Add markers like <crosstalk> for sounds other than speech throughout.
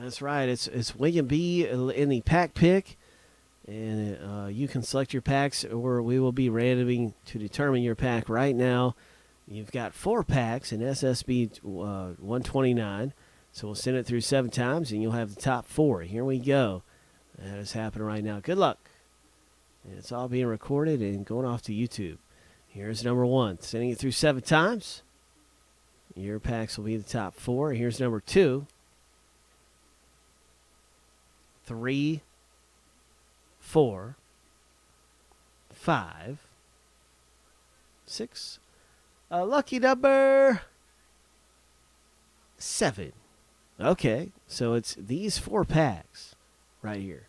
That's right. It's it's William B in the pack pick, and uh, you can select your packs, or we will be randoming to determine your pack right now. You've got four packs in SSB uh, 129, so we'll send it through seven times, and you'll have the top four. Here we go. That is happening right now. Good luck. It's all being recorded and going off to YouTube. Here's number one, sending it through seven times. Your packs will be the top four. Here's number two. Three, four, five, six. A lucky number seven. Okay, so it's these four packs right here.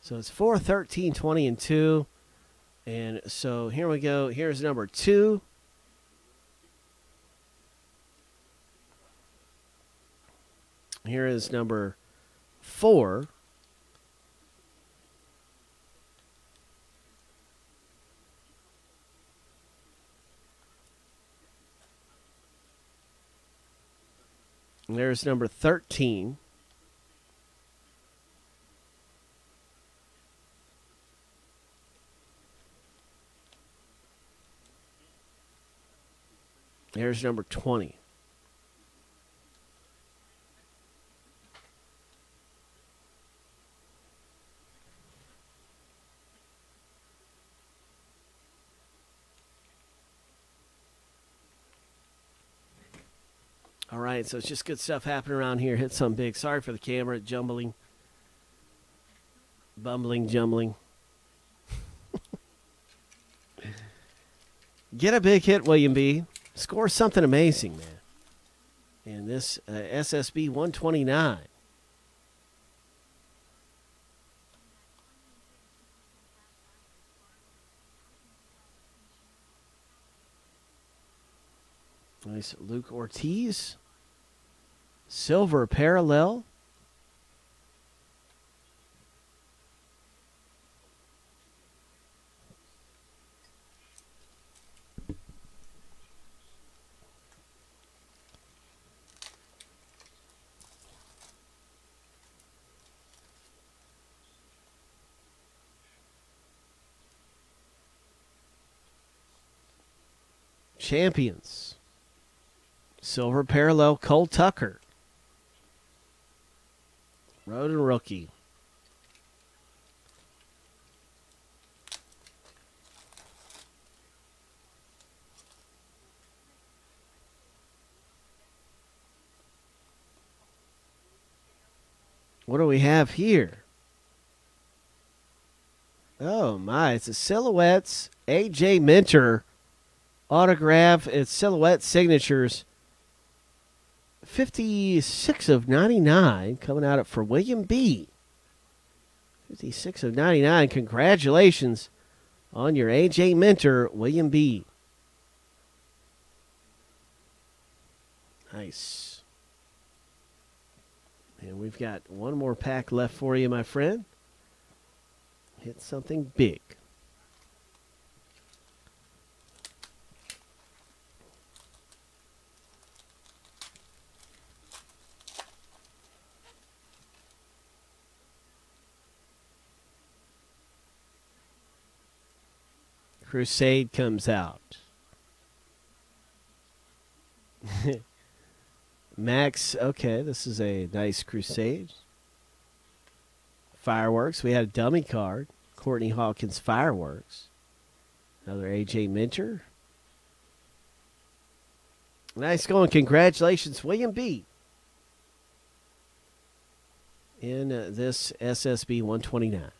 So it's 4, 13, 20, and 2. And so here we go. Here's number 2. Here is number 4. There's number 13. There's number 20. All right, so it's just good stuff happening around here. Hit some big. Sorry for the camera jumbling, bumbling, jumbling. <laughs> Get a big hit, William B. Score something amazing, man. In this uh, SSB 129. Nice Luke Ortiz. Silver parallel. Champions. Silver parallel, Cole Tucker. Road and rookie. What do we have here? Oh my, it's a silhouettes AJ Minter autograph. It's silhouette signatures 56 of 99 coming out for William B. 56 of 99. Congratulations on your AJ Minter, William B. Nice. And we've got one more pack left for you, my friend. Hit something big. Crusade comes out. <laughs> Max, okay, this is a nice Crusade. Fireworks, we had a dummy card. Courtney Hawkins Fireworks. Another AJ Minter. Nice going. Congratulations, William B. In uh, this SSB 129.